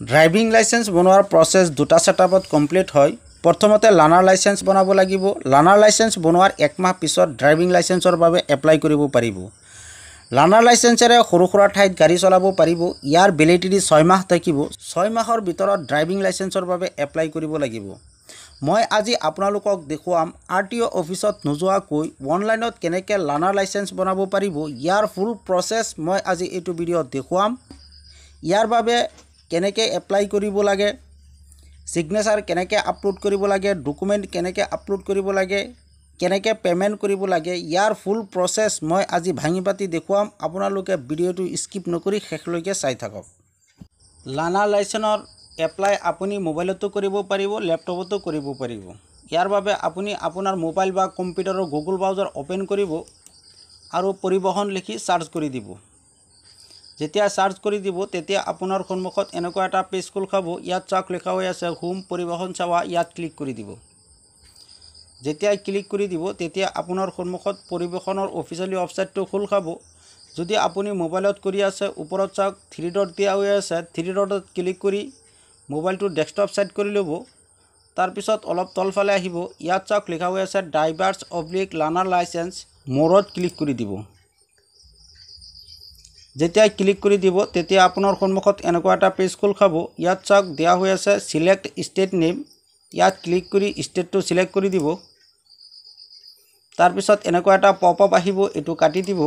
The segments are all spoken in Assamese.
ড্ৰাইভিং লাইচেঞ্চ বনোৱাৰ প্ৰচেছ দুটা ছেটআপত কমপ্লিট হয়। প্ৰথমতে লাৰ্ণাৰ লাইচেঞ্চ বনাব লাগিব। লাৰ্ণাৰ লাইচেঞ্চ বনোৱাৰ এক মাহ পিছত ড্ৰাইভিং লাইচেঞ্চৰ বাবে এপ্লাই কৰিব পাৰিব। লাৰ্ণাৰ লাইচেঞ্চেৰে সৰু সুৰা ঠাইত গাড়ী চলাব পাৰিব। ইয়াৰ ভেলিডিটি ছয় মাহ থাকিব। ছয় মাহৰ ভিতৰত ড্ৰাইভিং লাইচেঞ্চৰ বাবে এপ্লাই কৰিব লাগিব। মই আজি আপোনালোকক দেখুৱাম আৰ টি অ' অফিচত নোযোৱাকৈ অনলাইনত কেনেকৈ লাৰ্ণাৰ লাইচেঞ্চ বনাব পাৰিব। ইয়াৰ ফুল প্ৰচেছ মই আজি এইটো ভিডিঅ'ত দেখুৱাম। ইয়াৰ বাবে কেনেকৈ এপ্লাই কৰিব লাগে ছিগনেচাৰ কেনেকৈ আপলোড কৰিব লাগে ডকুমেণ্ট কেনেকৈ আপলোড কৰিব লাগে কেনেকৈ পে'মেণ্ট কৰিব লাগে ইয়াৰ ফুল প্ৰচেছ মই আজি ভাঙি পাতি দেখুৱাম। আপোনালোকে ভিডিঅ'টো স্কিপ নকৰি শেষলৈকে চাই থাকক। লাৰ্ণাৰ লাইচেন্সৰ এপ্লাই আপুনি মোবাইলতো কৰিব পাৰিব লেপটপতো কৰিব পাৰিব। ইয়াৰ বাবে আপুনি আপোনাৰ মোবাইল বা কম্পিউটাৰৰ গুগল ব্ৰাউজাৰ অ'পেন কৰিব আৰু পৰিবহণ লিখি চাৰ্চ কৰি দিব। যেতিয়া চাৰ্চ কৰি দিব তেতিয়া আপোনাৰ সন্মুখত এনেকুৱা এটা পেজ খোল খাব ইয়াত চাওক লিখা হৈ আছে হোম পৰিবহণ সেৱা ইয়াত ক্লিক কৰি দিব। যেতিয়াই ক্লিক কৰি দিব তেতিয়া আপোনাৰ সন্মুখত পৰিবহণৰ অফিচিয়েলি ৱেবছাইটটো খোল খাব। যদি আপুনি মোবাইলত কৰি আছে ওপৰত চাওক থ্ৰী ডট দিয়া হৈ আছে থ্ৰী ডটত ক্লিক কৰি মোবাইলটো ডেস্কটপ ছেট কৰি ল'ব। তাৰপিছত অলপ তলফালে আহিব ইয়াত চাওক লিখা হৈ আছে ড্ৰাইভাৰ্ছ অব্লিক লাৰ্ণাৰ লাইচেঞ্চ মূৰত ক্লিক কৰি দিব। যেতিয়াই ক্লিক কৰি দিব তেতিয়া আপোনাৰ সন্মুখত এনেকুৱা এটা পেজ খোল খাব। ইয়াত চাওক দিয়া হৈ আছে চিলেক্ট ষ্টেট নেম ইয়াত ক্লিক কৰি ষ্টেটটো চিলেক্ট কৰি দিব। তাৰপিছত এনেকুৱা এটা পপ আপ আহিব এইটো কাটি দিব।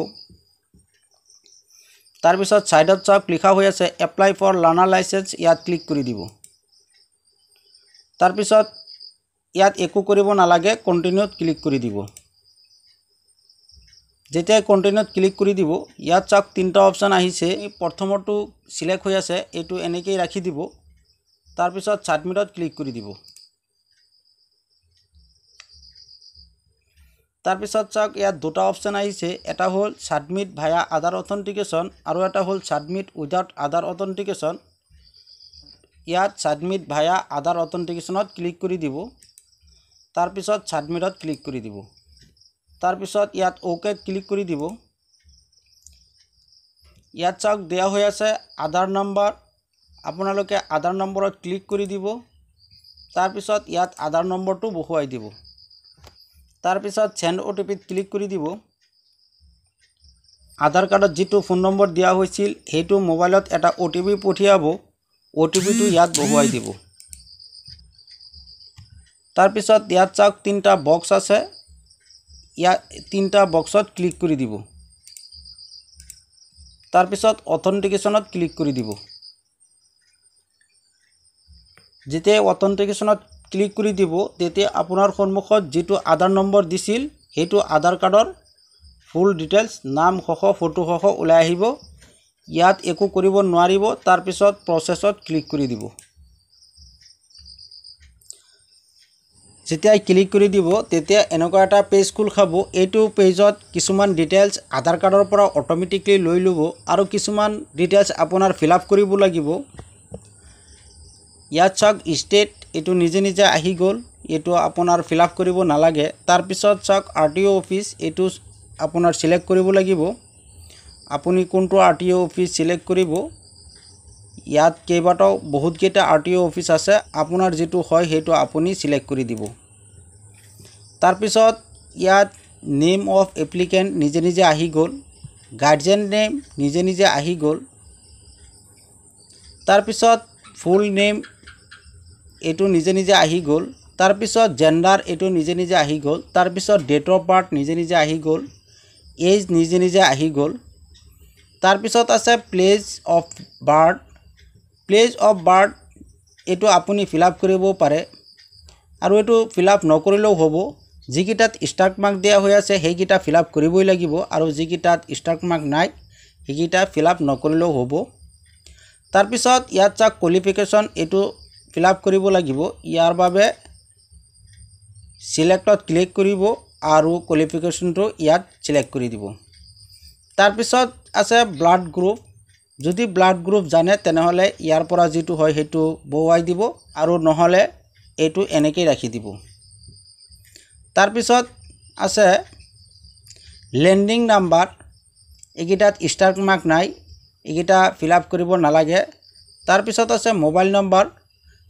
তাৰপিছত ছাইডত চাওক লিখা হৈ আছে এপ্লাই ফৰ লাৰ্ণাৰ লাইচেঞ্চ ইয়াত ক্লিক কৰি দিব। তাৰপিছত ইয়াত একো কৰিব নালাগে কণ্টিনিউত ক্লিক কৰি দিব। যেতিয়াই কণ্টিনিউত ক্লিক কৰি দিব ইয়াত চাওক তিনিটা অপশ্যন আহিছে। প্ৰথমৰটো চিলেক্ট হৈ আছে এইটো এনেকৈয়ে ৰাখি দিব। তাৰপিছত ছাবমিটত ক্লিক কৰি দিব। তাৰপিছত চাওক ইয়াত দুটা অপশ্যন আহিছে। এটা হ'ল ছাবমিট ভায়া আধাৰ অথেণ্টিকেশ্যন আৰু এটা হ'ল ছাবমিট উইদাউট আধাৰ অথেণ্টিকেশ্যন ইয়াত ছাবমিট ভায়া আধাৰ অথেণ্টিকেশ্যনত ক্লিক কৰি দিব। তাৰপিছত ছাবমিটত ক্লিক কৰি দিব। তাৰপিছত ইয়াত অ'কেত ক্লিক কৰি দিব। ইয়াত চাওক দিয়া হৈ আছে আধাৰ নম্বৰ। আপোনালোকে আধাৰ নম্বৰত ক্লিক কৰি দিব। তাৰপিছত ইয়াত আধাৰ নম্বৰটো বহুৱাই দিব। তাৰপিছত চেণ্ড অ' টি পিত ক্লিক কৰি দিব। আধাৰ কাৰ্ডত যিটো ফোন নম্বৰ দিয়া হৈছিল সেইটো মোবাইলত এটা অ' টি পি পঠিয়াব। অ' টি পিটো ইয়াত বহুৱাই দিব। তাৰপিছত ইয়াত চাওক তিনিটা বক্স আছে। ইয়াত তিনিটা বক্সত ক্লিক কৰি দিব। তাৰপিছত অথেণ্টিকেশ্যনত ক্লিক কৰি দিব। যেতিয়া অথেণ্টিকেশ্যনত ক্লিক কৰি দিব তেতিয়া আপোনাৰ সন্মুখত যিটো আধাৰ নম্বৰ দিছিল সেইটো আধাৰ কাৰ্ডৰ ফুল ডিটেইলছ নাম সহ ফটোসহ ওলাই আহিব। ইয়াত একো কৰিব নোৱাৰিব তাৰপিছত প্ৰচেছত ক্লিক কৰি দিব। যেতিয়াই ক্লিক কৰি দিব তেতিয়া এনেকুৱা এটা পেজ খোল খাব। এইটো পেজত কিছুমান ডিটেইলছ আধাৰ কাৰ্ডৰ পৰা অট'মেটিকলি লৈ ল'ব আৰু কিছুমান ডিটেইলছ আপোনাৰ ফিল আপ কৰিব লাগিব। ইয়াত চাওক ষ্টেট এইটো নিজে নিজে আহি গ'ল। এইটো আপোনাৰ ফিল আপ কৰিব নালাগে। তাৰপিছত চাওক আৰ টি অ' অফিচ এইটো আপোনাৰ চিলেক্ট কৰিব লাগিব। আপুনি কোনটো R T O' office select কৰিব? ইয়াত কেইবাটাও বহুতকেইটা আৰ টি অ' অফিচ আছে। আপোনাৰ যিটো হয় সেইটো আপুনি চিলেক্ট কৰি দিব। তাৰপিছত ইয়াত নেম অফ এপ্লিকেণ্ট নিজে নিজে আহি গ'ল। গাৰ্জেন নেম নিজে নিজে আহি গ'ল। তাৰপিছত ফুল নেম এইটো নিজে নিজে আহি গ'ল। তাৰপিছত জেণ্ডাৰ এইটো নিজে নিজে আহি গ'ল। তাৰপিছত ডেট অফ বাৰ্থ নিজে নিজে আহি গ'ল। এজ নিজে নিজে আহি গ'ল। তাৰপিছত আছে place of birth place of birth এইটো আপুনি ফিল আপ কৰিব পাৰে। আৰু এইটো ফিল আপ নকৰিলেও হ'ব। যিকেইটাত ষ্টাৰ্ট মাৰ্ক দিয়া হৈ আছে সেইকেইটা ফিল আপ কৰিবই লাগিব। আৰু যিকেইটাত ষ্টাৰ্ট মাৰ্ক নাই সেইকেইটা ফিল আপ নকৰিলেও হ'ব। তাৰপিছত ইয়াত চাওক কোৱালিফিকেশ্যন এইটো ফিল আপ কৰিব লাগিব। ইয়াৰ বাবে চিলেক্টত ক্লিক কৰিব আৰু কোৱালিফিকেশ্যনটো ইয়াত চিলেক্ট কৰি দিব। তাৰপিছত আছে ব্লাড গ্ৰুপ যদি ব্লাড গ্ৰুপ জানে তেনেহ'লে ইয়াৰ পৰা যিটো হয় সেইটো বহুৱাই দিব আৰু নহ'লে এইটো এনেকৈয়ে ৰাখি দিব। তাৰপিছত আছে লেণ্ডিং নাম্বাৰ এইকেইটাত ষ্টাৰ্ট মাৰ্ক নাই এইকেইটা ফিল আপ কৰিব নালাগে। তাৰপিছত আছে মোবাইল নম্বৰ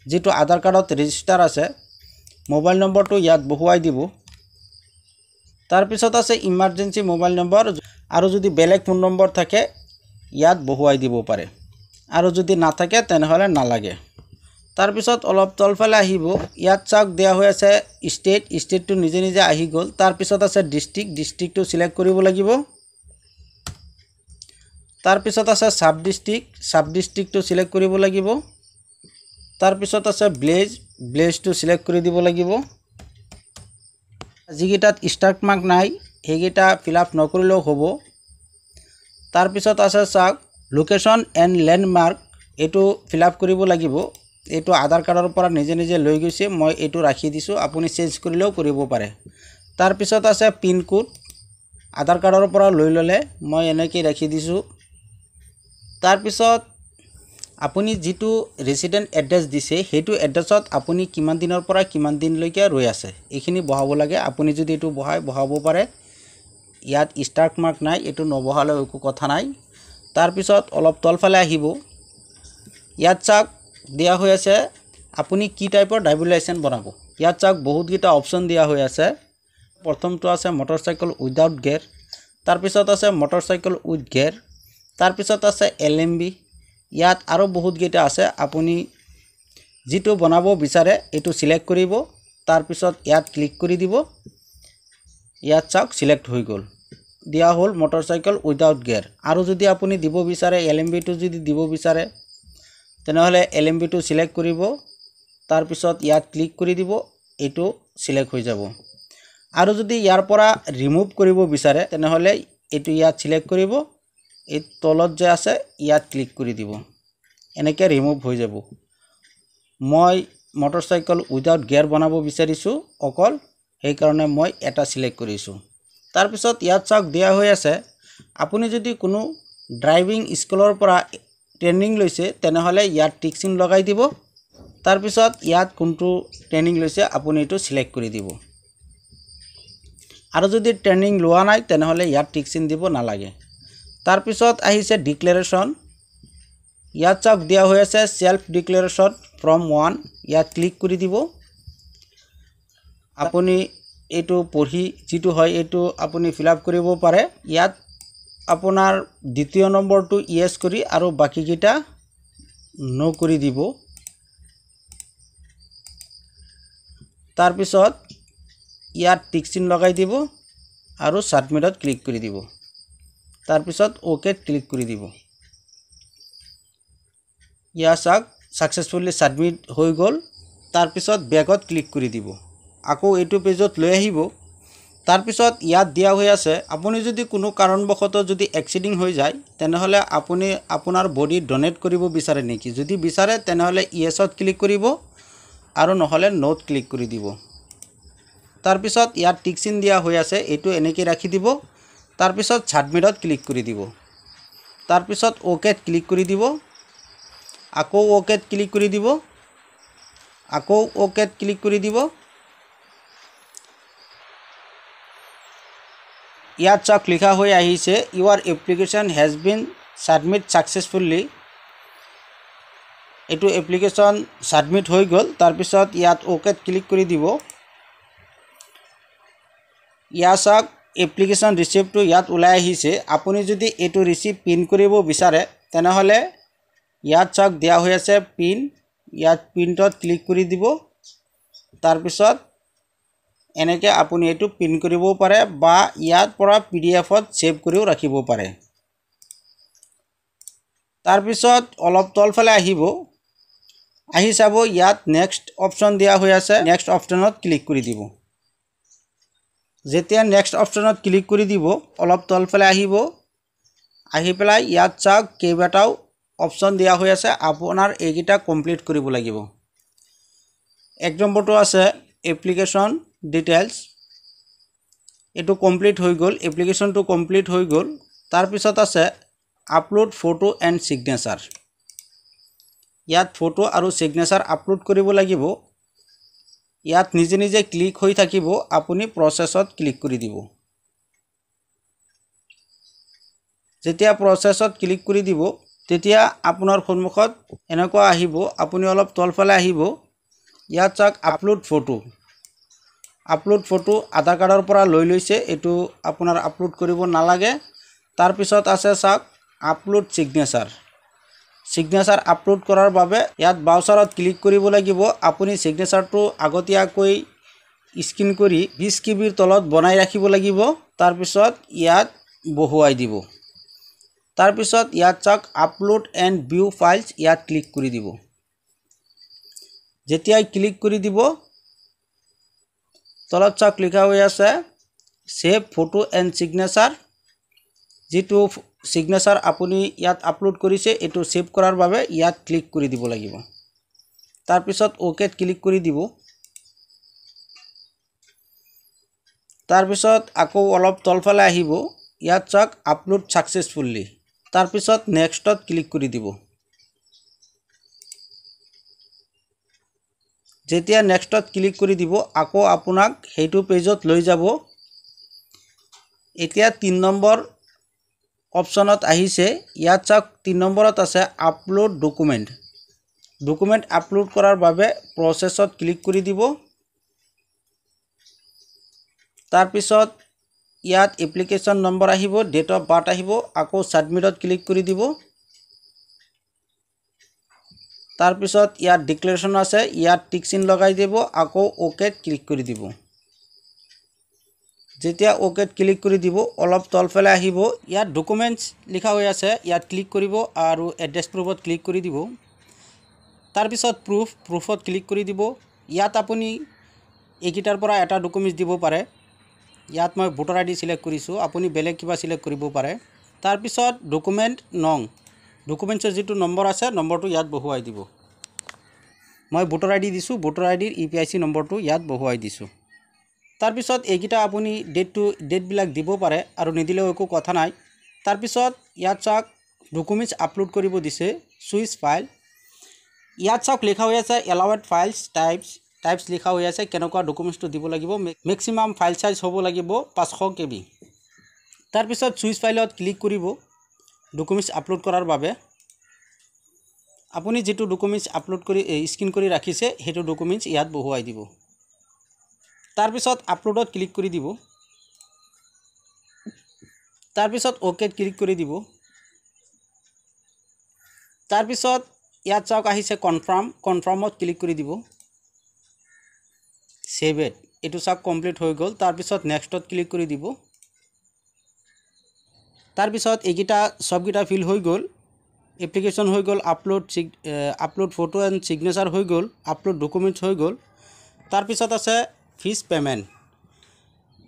যিটো আধাৰ কাৰ্ডত ৰেজিষ্টাৰ আছে মোবাইল নম্বৰটো ইয়াত বহুৱাই দিব। তাৰপিছত আছে ইমাৰ্জেঞ্চি মোবাইল নম্বৰ আৰু যদি বেলেগ ফোন নম্বৰ থাকে ইয়াত বহুৱাই দিব পাৰে। আৰু যদি নাথাকে তেনেহ'লে নালাগে। তাৰপিছত অলপ তলফালে আহিব। ইয়াত চাওক দিয়া হৈ আছে ষ্টেট। ষ্টেটটো নিজে নিজে আহি গ'ল। তাৰপিছত আছে ডিষ্ট্ৰিক্ট। ডিষ্ট্ৰিক্টটো চিলেক্ট কৰিব লাগিব। তাৰপিছত আছে ছাব ডিষ্ট্ৰিক্ট ছাব ডিষ্ট্ৰিক্টটো চিলেক্ট কৰিব লাগিব। তাৰপিছত আছে ব্লেজ। ব্লেজটো চিলেক্ট কৰি দিব লাগিব। যিকেইটাত ষ্টাৰ্ট মাৰ্ক নাই সেইকেইটা ফিল আপ নকৰিলেও হ'ব। তাৰপিছত আছে চাওক লোকেশ্যন এণ্ড লেণ্ডমাৰ্ক এইটো ফিল আপ কৰিব লাগিব। এইটো আধাৰ কাৰ্ডৰ পৰা নিজে নিজে লৈ গৈছে মই এইটো ৰাখি দিছোঁ আপুনি চেঞ্জ কৰিলেও কৰিব পাৰে। তাৰপিছত আছে পিনক'ড আধাৰ কাৰ্ডৰ পৰা লৈ ল'লে মই এনেকৈ ৰাখি দিছোঁ। তাৰপিছত আপুনি যিটো ৰেচিডেণ্ট এড্ৰেছ দিছে সেইটো এড্ৰেছত আপুনি কিমান দিনৰ পৰা কিমান দিনলৈকে ৰৈ আছে এইখিনি বহাব লাগে। আপুনি যদি এইটো বহাই বহাব পাৰে ইয়াত ষ্টাৰ্ট মাৰ্ক নাই এইটো নবহালেও একো কথা নাই। তাৰপিছত অলপ তলফালে আহিব। ইয়াত চাওক দিয়া হৈ আছে আপুনি কি টাইপৰ ড্ৰাইভিং লাইচেঞ্চ বনাব? ইয়াত চাওক বহুতকেইটা অপশ্যন দিয়া হৈ আছে। প্ৰথমটো আছে মটৰ চাইকেল উইদাউট গেৰ তাৰপিছত আছে মটৰ চাইকেল উইথ গেৰ তাৰপিছত আছে এল এম বি ইয়াত আৰু বহুতকেইটা আছে আপুনি যিটো বনাব বিচাৰে এইটো চিলেক্ট কৰিব। তাৰপিছত ইয়াত ক্লিক কৰি দিব। ইয়াত চাওক চিলেক্ট হৈ গ'ল। দিয়া হ'ল মটৰ চাইকেল উইদাউট গিয়াৰ আৰু যদি আপুনি দিব বিচাৰে এল এম বিটো যদি দিব বিচাৰে তেনেহ'লে এল এম বিটো চিলেক্ট কৰিব। তাৰপিছত ইয়াত ক্লিক কৰি দিব এইটো চিলেক্ট হৈ যাব। আৰু যদি ইয়াৰ পৰা ৰিমুভ কৰিব বিচাৰে তেনেহ'লে এইটো ইয়াত চিলেক্ট কৰিব। এই তলত যে আছে ইয়াত ক্লিক কৰি দিব। এনেকৈ ৰিমুভ হৈ যাব। মই মটৰ চাইকেল উইদাউট গিয়াৰ বনাব বিচাৰিছোঁ অকল সেইকাৰণে মই এটা চিলেক্ট কৰিছোঁ। তাৰপিছত ইয়াত চাওক দিয়া হৈ আছে আপুনি যদি কোনো ড্ৰাইভিং স্কুলৰ পৰা ট্ৰেইনিং লৈছে তেনেহ'লে ইয়াত টিক চিন লগাই দিব। তাৰপিছত ইয়াত কোনটো ট্ৰেইনিং লৈছে আপুনি এইটো চিলেক্ট কৰি দিব। আৰু যদি ট্ৰেইনিং লোৱা নাই তেনেহ'লে ইয়াত টিক চিন দিব নালাগে। তাৰপিছত আহিছে ডিক্লেৰেশ্যন ইয়াত চাওক দিয়া হৈ আছে ছেল্ফ ডিক্লেৰেশ্যন ফ্ৰম ওৱান ইয়াত ক্লিক কৰি দিব। আপুনি এইটো পঢ়ি যিটো হয় এইটো আপুনি ফিল আপ কৰিব পাৰে। ইয়াত আপোনাৰ দ্বিতীয় নম্বৰটো য়েছ কৰি আৰু বাকীকেইটা ন' কৰি দিব। তাৰপিছত ইয়াত টিক চিন লগাই দিব আৰু ছাবমিটত ক্লিক কৰি দিব। তাৰপিছত অ'কেত ক্লিক কৰি দিব। ইয়াৰ চাওক ছাকচেছফুলি ছাবমিট হৈ গ'ল। তাৰপিছত বেগত ক্লিক কৰি দিব। আকৌ এইটো পেজত লৈ আহিব। তাৰপিছত ইয়াত দিয়া হৈ আছে আপুনি যদি কোনো কাৰণবশতঃ যদি এক্সিডিং হৈ যায় তেনেহ'লে আপুনি আপোনাৰ বডি ডনেট কৰিব বিচাৰে নেকি? যদি বিচাৰে তেনেহ'লে য়েছত ক্লিক কৰিব আৰু নহ'লে ন'ত ক্লিক কৰি দিব। তাৰপিছত ইয়াত টিক চিন দিয়া হৈ আছে এইটো এনেকৈ ৰাখি দিব। তাৰপিছত ছাবমিটত ক্লিক কৰি দিব। তাৰপিছত অ'কেত ক্লিক কৰি দিব। আকৌ অ'কেত ক্লিক কৰি দিব। আকৌ অ'কেত ক্লিক কৰি দিব। ইয়াত চাওক লিখা হৈ আহিছে। Your application has been submit successfully এইটো এপ্লিকেশ্যন ছাবমিট হৈ গ'ল। তাৰপিছত ইয়াত অ'কেত ক্লিক কৰি দিব। ইয়াত চাওক এপ্লিকেশ্যন ৰিচিপ্টটো ইয়াত ওলাই আহিছে। আপুনি যদি এইটো ৰিচিপ্ট প্ৰিণ্ট কৰিব বিচাৰে তেনেহ'লে ইয়াত চাওক দিয়া হৈ আছে পিন ইয়াত প্ৰিণ্টত ক্লিক কৰি দিব। তাৰপিছত এনেকৈ আপুনি এইটো প্ৰিণ্ট কৰিবও পাৰে বা ইয়াৰ পৰা পি ডি এফত ছেভ কৰিও ৰাখিব পাৰে। তাৰপিছত অলপ তলফালে আহিব। আহি চাব ইয়াত নেক্সট অপশ্যন দিয়া হৈ আছে। নেক্সট অপশ্যনত ক্লিক কৰি দিব। যেতিয়া নেক্সট অপশ্যনত ক্লিক কৰি দিব অলপ তলফালে আহিব। আহি পেলাই ইয়াত চাওক কেইবাটাও অপশ্যন দিয়া হৈ আছে। আপোনাৰ এইকেইটা কমপ্লিট কৰিব লাগিব। এক নম্বৰটো আছে এপ্লিকেশ্যন ডিটেইলছ এইটো কমপ্লিট হৈ গ'ল এপ্লিকেশ্যনটো কমপ্লিট হৈ গ'ল। তাৰপিছত আছে আপলোড ফটো এণ্ড ছিগনেচাৰ ইয়াত ফটো আৰু ছিগনেচাৰ আপলোড কৰিব লাগিব। ইয়াত নিজে নিজে ক্লিক হৈ থাকিব আপুনি প্ৰচেছত ক্লিক কৰি দিব। যেতিয়া প্ৰচেছত ক্লিক কৰি দিব তেতিয়া আপোনাৰ সন্মুখত এনেকুৱা আহিব আপুনি অলপ তলফালে আহিব। ইয়াত চাওক upload photo upload photo Aadhaar কাৰ্ডৰ পৰা লৈ লৈছে এইটো আপোনাৰ আপলোড কৰিব নালাগে তাৰপিছত আছে চাওক আপলোড ছিগনেচাৰ ছিগনেচাৰ আপলোড কৰাৰ বাবে ইয়াত বাউচাৰত ক্লিক কৰিব লাগিব আপুনি ছিগনেচাৰটো আগতীয়াকৈ স্কেন কৰি বিছ কিবিৰ তলত বনাই ৰাখিব লাগিব তাৰপিছত ইয়াত বহুৱাই দিব তাৰপিছত ইয়াত চাওক আপলোড এণ্ড ভিউ ফাইলছ ইয়াত ক্লিক কৰি দিব যেতিয়াই ক্লিক কৰি দিব তলত চাওক লিখা হৈ আছে ছেভ ফটো এণ্ড ছিগনেচাৰ যিটো ছিগনেচাৰ আপুনি ইয়াত আপলোড কৰিছে এইটো ছেভ কৰাৰ বাবে ইয়াত ক্লিক কৰি দিব লাগিব। তাৰপিছত অ'কেত ক্লিক কৰি দিব। তাৰপিছত আকৌ অলপ তলফালে আহিব। ইয়াত চাওক আপলোড ছাকচেছফুল্লি তাৰপিছত নেক্সটত ক্লিক কৰি দিব। যেতিয়া নেক্সটত ক্লিক কৰি দিব আকৌ আপোনাক সেইটো পেজত লৈ যাব। এতিয়া তিনি নম্বৰ অপশ্যনত আহিছে। ইয়াত চাওক তিনি নম্বৰত আছে আপলোড ডকুমেণ্ট ডকুমেণ্ট আপলোড কৰাৰ বাবে প্ৰচেছত ক্লিক কৰি দিব। তাৰপিছত ইয়াত এপ্লিকেশ্যন নম্বৰ আহিব ডেট অফ বাৰ্থ আহিব আকৌ ছাবমিটত ক্লিক কৰি দিব। তাৰপিছত ইয়াত ডিক্লেৰেশ্যন আছে ইয়াত টিক চিন লগাই দিব আকৌ অ'কেত ক্লিক কৰি দিব। যেতিয়া অ'কেত ক্লিক কৰি দিব অলপ তলফালে আহিব ইয়াত ডকুমেণ্টছ লিখা হৈ আছে ইয়াত ক্লিক কৰিব আৰু এড্ৰেছ প্ৰুফত ক্লিক কৰি দিব। তাৰপিছত প্ৰুফ প্ৰুফত ক্লিক কৰি দিব। ইয়াত আপুনি এইকেইটাৰ পৰা এটা ডকুমেণ্টছ দিব পাৰে। ইয়াত মই ভোটাৰ আই ডি চিলেক্ট কৰিছোঁ আপুনি বেলেগ কিবা চিলেক্ট কৰিব পাৰে। তাৰপিছত ডকুমেণ্ট নং। ডকুমেণ্টছৰ যিটো নম্বৰ আছে নম্বৰটো ইয়াত বহুৱাই দিব। মই ভোটাৰ আই ডি দিছোঁ ভোটাৰ আই ডিৰ ই পি আই চি নম্বৰটো ইয়াত বহুৱাই দিছোঁ। তাৰপিছত এইকেইটা আপুনি ডেটটো ডেটবিলাক দিব পাৰে আৰু নিদিলেও একো কথা নাই। তাৰপিছত ইয়াত চাওক ডকুমেণ্টছ আপলোড কৰিব দিছে চুইচ ফাইল ইয়াত চাওক লিখা হৈ আছে এলাউড ফাইলছ টাইপছ টাইপছ লিখা হৈ আছে কেনেকুৱা ডকুমেণ্টছটো দিব লাগিব মেক্সিমাম ফাইল চাইজ হ'ব লাগিব পাঁচশ কে বি তাৰপিছত চুইচ ফাইলত ক্লিক কৰিব। ডকুমেণ্টছ আপলোড কৰাৰ বাবে আপুনি যিটো ডকুমেণ্টছ আপলোড কৰি স্কেন কৰি ৰাখিছে সেইটো ডকুমেণ্টছ ইয়াত বহুৱাই দিব। তাৰপিছত আপলোডত ক্লিক কৰি দিব। তাৰপিছত অ'কেত ক্লিক কৰি দিব। তাৰপিছত ইয়াত চাওক আহিছে কনফাৰ্ম কনফাৰ্মত ক্লিক কৰি দিব। ছেভ এড এইটো চাওক কমপ্লিট হৈ গ'ল। তাৰপিছত নেক্সটত ক্লিক কৰি দিব। তাৰপিছত এইকেইটা চবকেইটা ফিল হৈ গ'ল। এপ্লিকেশ্যন হৈ গ'ল upload upload photo and signature হৈ গ'ল আপলোড ডকুমেণ্টছ হৈ গ'ল। তাৰপিছত আছে ফিজ পে'মেণ্ট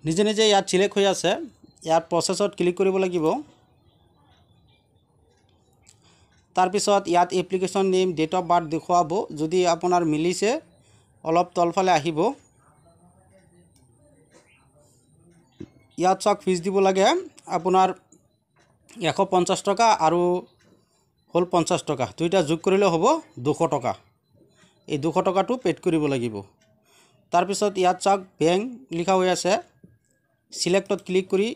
নিজে নিজে ইয়াত চিলেক্ট হৈ আছে। ইয়াত প্ৰচেছত ক্লিক কৰিব লাগিব। তাৰপিছত ইয়াত application name date of birth দেখুৱাব। যদি আপোনাৰ মিলিছে অলপ তলফালে আহিব। ইয়াত চাওক ফিজ দিব লাগে। আপোনাৰ এশ পঞ্চাছ টকা আৰু হ'ল পঞ্চাছ টকা। দুইটা যোগ কৰিলে হ'ব দুশ টকা। এই দুশ টকাটো পে'ড কৰিব লাগিব। তাৰপিছত ইয়াত চাওক বেংক লিখা হৈ আছে। ছিলেক্টত ক্লিক কৰি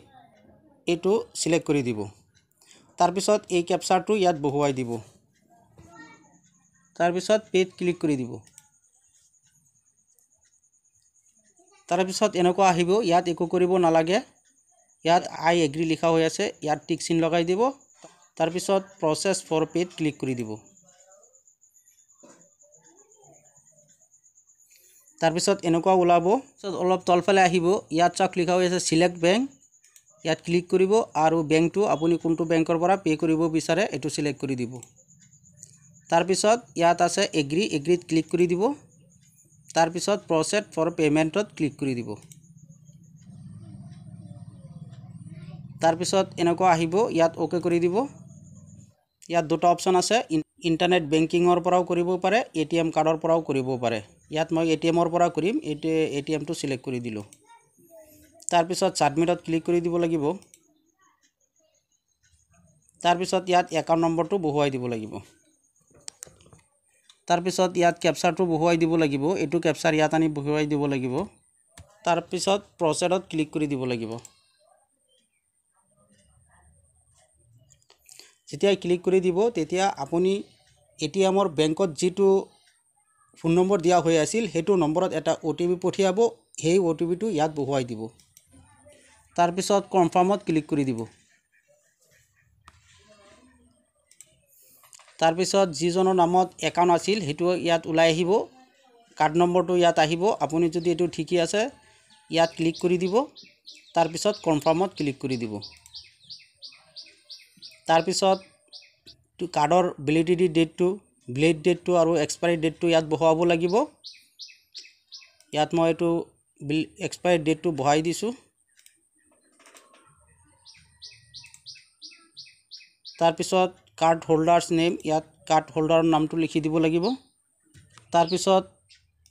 এইটো ছিলেক্ট কৰি দিব। তাৰপিছত এই কেপচাৰটো ইয়াত বহুৱাই দিব। তাৰপিছত পে'ত ক্লিক কৰি দিব। তাৰপিছত এনেকুৱা আহিব ইয়াত একো কৰিব নালাগে। ইয়াত আই এগ্ৰি লিখা হৈ আছে ইয়াত টিক চিন লগাই দিব তাৰপিছত প্ৰচেছ ফৰ পে'ত ক্লিক কৰি দিব। তাৰপিছত এনেকুৱা ওলাব তাৰপিছত অলপ তলফালে আহিব ইয়াত চাওক লিখা হৈ আছে চিলেক্ট বেংক ইয়াত ক্লিক কৰিব আৰু বেংকটো আপুনি কোনটো বেংকৰ পৰা পে' কৰিব বিচাৰে এইটো চিলেক্ট কৰি দিব। তাৰপিছত ইয়াত আছে এগ্ৰি এগ্ৰিত ক্লিক কৰি দিব। তাৰপিছত প্ৰচেছ ফৰ পে'মেণ্টত ক্লিক কৰি দিব। তাৰপিছত এনেকুৱা আহিব ইয়াত অ'কে কৰি দিব। ইয়াত দুটা অপশ্যন আছে ইণ্টাৰনেট বেংকিঙৰ পৰাও কৰিব পাৰে এ টি এম কাৰ্ডৰ পৰাও কৰিব পাৰে। ইয়াত মই এ টি এমৰ পৰা কৰিম এ টি এমটো চিলেক্ট কৰি দিলোঁ। তাৰপিছত ছাবমিটত ক্লিক কৰি দিব লাগিব। তাৰপিছত ইয়াত একাউণ্ট নম্বৰটো বহুৱাই দিব লাগিব। তাৰপিছত ইয়াত কেপচাৰটো বহুৱাই দিব লাগিব। এইটো কেপচাৰ ইয়াত আনি বহুৱাই দিব লাগিব। তাৰপিছত প্ৰচেছত ক্লিক কৰি দিব লাগিব। যেতিয়া ক্লিক কৰি দিব তেতিয়া আপুনি এ টি এমৰ বেংকত যিটো ফোন নম্বৰ দিয়া হৈ আছিল সেইটো নম্বৰত এটা অ' টি পি পঠিয়াব। সেই অ' টি পিটো ইয়াত বহুৱাই দিব। তাৰপিছত কনফাৰ্মত ক্লিক কৰি দিব। তাৰপিছত যিজনৰ নামত একাউণ্ট আছিল সেইটো ইয়াত ওলাই আহিব। কাৰ্ড নম্বৰটো ইয়াত আহিব। আপুনি যদি এইটো ঠিকেই আছে ইয়াত ক্লিক কৰি দিব। তাৰপিছত কনফাৰ্মত ক্লিক কৰি দিব। তাৰপিছত কাৰ্ডৰ ভেলিডিটি ডেটটো ব্লেড ডেটটো আৰু এক্সপায়াৰী ডেটটো ইয়াত বহুৱাব লাগিব। ইয়াত মই এইটো এক্সপায়াৰী ডেটটো বহাই দিছোঁ। তাৰপিছত কাৰ্ড হোল্ডাৰ্ছ নেম ইয়াত কাৰ্ড হোল্ডাৰৰ নামটো লিখি দিব লাগিব। তাৰপিছত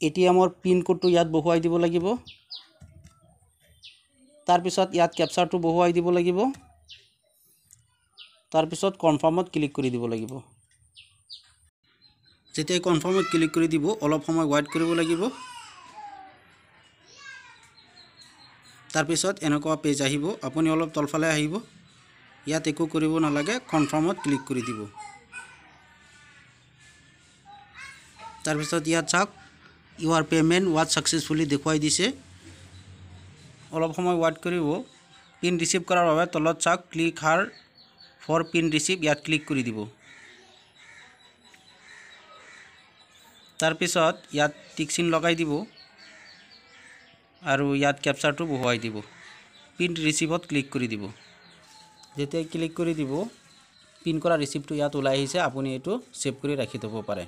এ টি এমৰ পিন ক'ডটো ইয়াত বহুৱাই দিব লাগিব। তাৰপিছত ইয়াত কেপচাৰটো বহুৱাই দিব লাগিব। তাৰপিছত কনফাৰ্মত ক্লিক কৰি দিব লাগিব। যেতিয়া কনফাৰ্মত ক্লিক কৰি দিব অলপ সময় ৱেইট কৰিব লাগিব। তাৰপিছত এনেকুৱা পেজ আহিব আপুনি অলপ তলফালে আহিব। ইয়াত একো কৰিব নালাগে কনফাৰ্মত ক্লিক কৰি দিব। তাৰপিছত ইয়াত চাওক ইউআৰ পে'মেণ্ট ৱাট ছাকচেছফুলি দেখুৱাই দিছে। অলপ সময় ৱেইট কৰিব। পিন ৰিচিভ কৰাৰ বাবে তলত চাওক click here for pin receive ইয়াত ক্লিক কৰি দিব। তাৰপিছত ইয়াত টিক চিন লগাই দিব আৰু ইয়াত কেপচাৰটো বহুৱাই দিব। পিন ৰিচিভত ক্লিক কৰি দিব। যেতিয়া ক্লিক কৰি দিব পিন কৰা ৰিচিপ্টটো ইয়াত ওলাই আহিছে আপুনি এইটো ছেভ কৰি ৰাখি থ'ব পাৰে।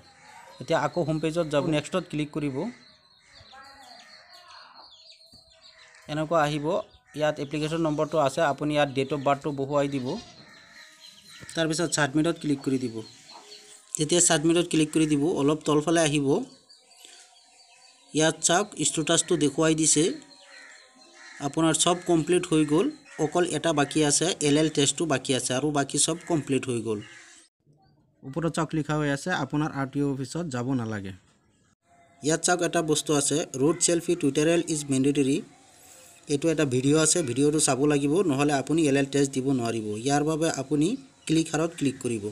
এতিয়া আকৌ হোম পেজত যাব নেক্সটত ক্লিক কৰিব। এনেকুৱা আহিব। ইয়াত এপ্লিকেশ্যন নম্বৰটো আছে আপুনি ইয়াত ডেট অফ বাৰ্থটো বহুৱাই দিব। তাৰপিছত ছাবমিটত ক্লিক কৰি দিব। যেতিয়া ছাবমিটত ক্লিক কৰি দিব অলপ তলফালে আহিব। ইয়াত চাওক ষ্টেটাছটো দেখুৱাই দিছে। আপোনাৰ চব কমপ্লিট হৈ গ'ল। অকল এটা বাকী আছে এল এল টেষ্টটো বাকী আছে আৰু বাকী চব কমপ্লিট হৈ গ'ল। ওপৰত চাওক লিখা হৈ আছে আপোনাৰ আৰ টি অ' অফিচত যাব নালাগে। ইয়াত চাওক এটা বস্তু আছে road selfie tutorial is mandatory এইটো এটা ভিডিঅ' আছে ভিডিঅ'টো চাব লাগিব নহ'লে আপুনি এল এল টেষ্ট দিব নোৱাৰিব। ইয়াৰ বাবে আপুনি ক্লিক হাৰত ক্লিক কৰিব।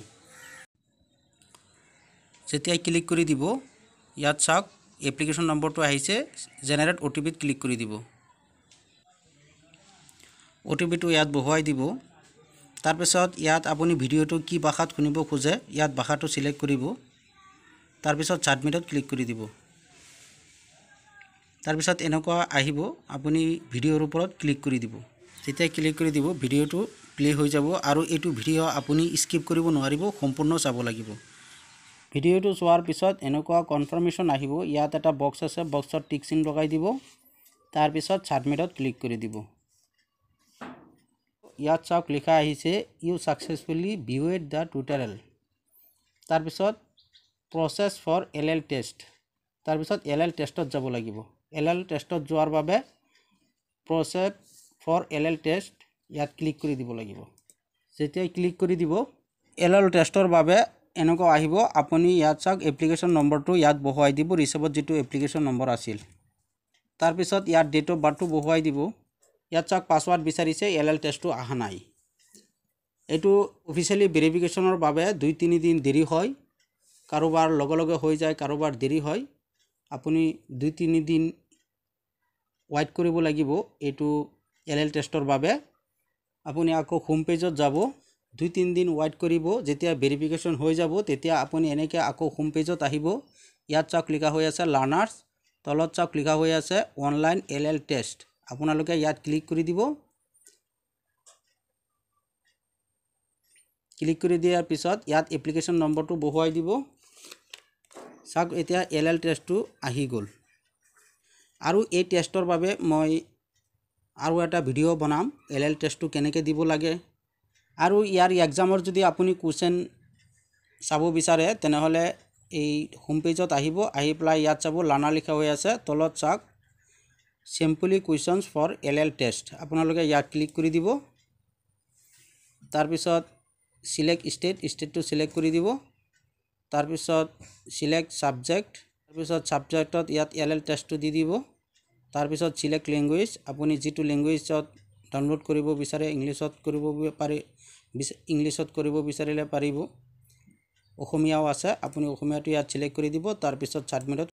যেতিয়াই ক্লিক কৰি দিব ইয়াত চাওক এপ্লিকেশ্যন নম্বৰটো আহিছে জেনেৰেট অ' টি পিত ক্লিক কৰি দিব। অ' টি পিটো ইয়াত বহুৱাই দিব। তাৰপিছত ইয়াত আপুনি ভিডিঅ'টো কি ভাষাত শুনিব খোজে ইয়াত ভাষাটো ছিলেক্ট কৰিব। তাৰপিছত ছাবমিটত ক্লিক কৰি দিব। তাৰপিছত এনেকুৱা আহিব আপুনি ভিডিঅ'ৰ ওপৰত ক্লিক কৰি দিব। যেতিয়া ক্লিক কৰি দিব ভিডিঅ'টো প্লে' হৈ যাব আৰু এইটো ভিডিঅ' আপুনি স্কিপ কৰিব নোৱাৰিব সম্পূৰ্ণ চাব লাগিব। ভিডিঅ'টো চোৱাৰ পিছত এনেকুৱা কনফাৰ্মেশ্যন আহিব ইয়াত এটা বক্স আছে বক্সত টিক চিন লগাই দিব তাৰপিছত ছাবমিটত ক্লিক কৰি দিব। ইয়াত চাওক লিখা আহিছে you successfully viewed the tutorial তাৰপিছত process for L L test তাৰপিছত এল এল টেষ্টত যাব লাগিব। এল এল টেষ্টত যোৱাৰ বাবে process for L L test ইয়াত ক্লিক কৰি দিব লাগিব। যেতিয়াই ক্লিক কৰি দিব এল এল টেষ্টৰ বাবে এনেকুৱা আহিব আপুনি ইয়াত চাওক এপ্লিকেশ্যন নম্বৰটো ইয়াত বহুৱাই দিব ৰিচিভত যিটো এপ্লিকেশ্যন নম্বৰ আছিল। তাৰপিছত ইয়াত ডেট অফ বাৰ্থটো বহুৱাই দিব। ইয়াত চাওক পাছৱাৰ্ড বিচাৰিছে এল এল টেষ্টটো অহা নাই। এইটো অফিচিয়েলি ভেৰিফিকেশ্যনৰ বাবে দুই তিনিদিন দেৰি হয়। কাৰোবাৰ লগে লগে হৈ যায় কাৰোবাৰ দেৰি হয়। আপুনি দুই তিনিদিন ৱেইট কৰিব লাগিব এইটো এল এল টেষ্টৰ বাবে। আপুনি আকৌ হোম পেজত যাব দুই তিনিদিন ৱেইট কৰিব যেতিয়া ভেৰিফিকেশ্যন হৈ যাব তেতিয়া আপুনি এনেকৈ আকৌ হোম পেজত আহিব। ইয়াত চাওক লিখা হৈ আছে লাৰ্ণাৰ্ছ তলত চাওক লিখা হৈ আছে অনলাইন এল এল টেষ্ট আপোনালোকে ইয়াত ক্লিক কৰি দিব। ক্লিক কৰি দিয়াৰ পিছত ইয়াত এপ্লিকেশ্যন নম্বৰটো বহুৱাই দিব। চাওক এতিয়া এল এল টেষ্টটো আহি গ'ল। আৰু এই টেষ্টৰ বাবে মই আৰু এটা ভিডিঅ' বনাম এল এল টেষ্টটো কেনেকৈ দিব লাগে। আৰু ইয়াৰ এক্সামৰ যদি আপুনি কুৱেশ্যন চাব বিচাৰে তেনেহ'লে এই হোম পেজত আহিব আহি পেলাই ইয়াত চাব লাৰ্ণাৰ লিখা হৈ আছে তলত চাওক simply questions for L L test আপোনালোকে ইয়াত ক্লিক কৰি দিব। তাৰপিছত চিলেক্ট ষ্টেট ষ্টেটটো চিলেক্ট কৰি দিব। তাৰপিছত চিলেক্ট ছাবজেক্ট তাৰপিছত ছাবজেক্টত ইয়াত এল এল টেষ্টটো দি দিব। তাৰপিছত চিলেক্ট লেংগুৱেজ আপুনি যিটো লেংগুৱেজত ডাউনলোড কৰিব বিচাৰে ইংলিছত কৰিব পাৰে ইংলিছত কৰিব বিচাৰিলে পাৰিব। অসমীয়াও আছে আপুনি অসমীয়াটো ইয়াত ছিলেক্ট কৰি দিব তাৰপিছত ছাবমিটত